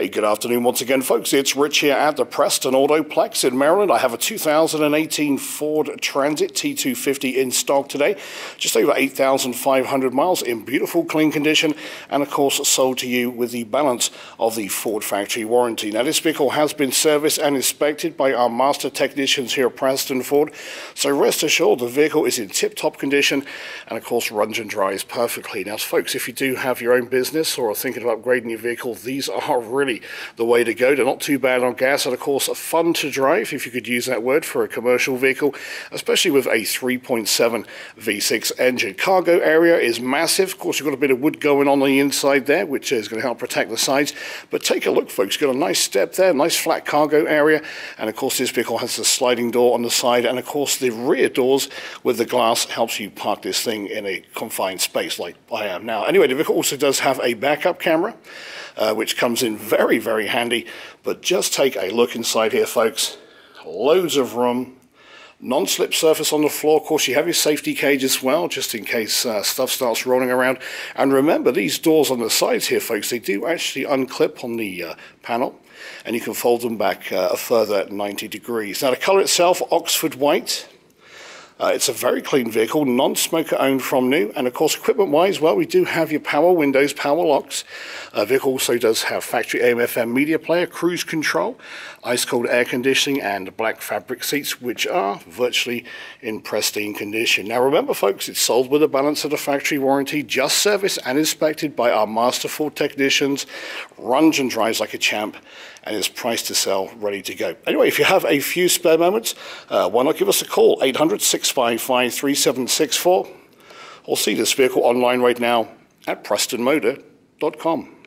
Hey, good afternoon once again, folks. It's Rich here at the Preston Autoplex in Maryland. I have a 2018 Ford Transit T250 in stock today, just over 8,500 miles in beautiful, clean condition, and of course, sold to you with the balance of the Ford factory warranty. Now, this vehicle has been serviced and inspected by our master technicians here at Preston Ford, so rest assured the vehicle is in tip top condition and, of course, runs and drives perfectly. Now, folks, if you do have your own business or are thinking of upgrading your vehicle, these are really really the way to go. They're not too bad on gas, and of course, fun to drive, if you could use that word, for a commercial vehicle, especially with a 3.7 V6 engine. Cargo area is massive. Of course, you've got a bit of wood going on, on the inside there, which is going to help protect the sides. But take a look, folks. Got a nice step there, nice flat cargo area, and of course, this vehicle has a sliding door on the side, and of course, the rear doors with the glass helps you park this thing in a confined space like I am now. Anyway, the vehicle also does have a backup camera, uh, which comes in very very, very handy. But just take a look inside here, folks. Loads of room. Non-slip surface on the floor. Of course, you have your safety cage as well, just in case uh, stuff starts rolling around. And remember, these doors on the sides here, folks, they do actually unclip on the uh, panel. And you can fold them back uh, a further 90 degrees. Now, the color itself, Oxford White. Uh, it's a very clean vehicle, non-smoker owned from new. And of course, equipment-wise, well, we do have your power windows, power locks. Uh, vehicle also does have factory AM/FM media player, cruise control, ice-cold air conditioning, and black fabric seats, which are virtually in pristine condition. Now, remember, folks, it's sold with a balance of the factory warranty, just serviced and inspected by our master Ford technicians, runs and drives like a champ, and is priced to sell, ready to go. Anyway, if you have a few spare moments, uh, why not give us a call, 800 655 3764, or see this vehicle online right now at prestonmotor.com.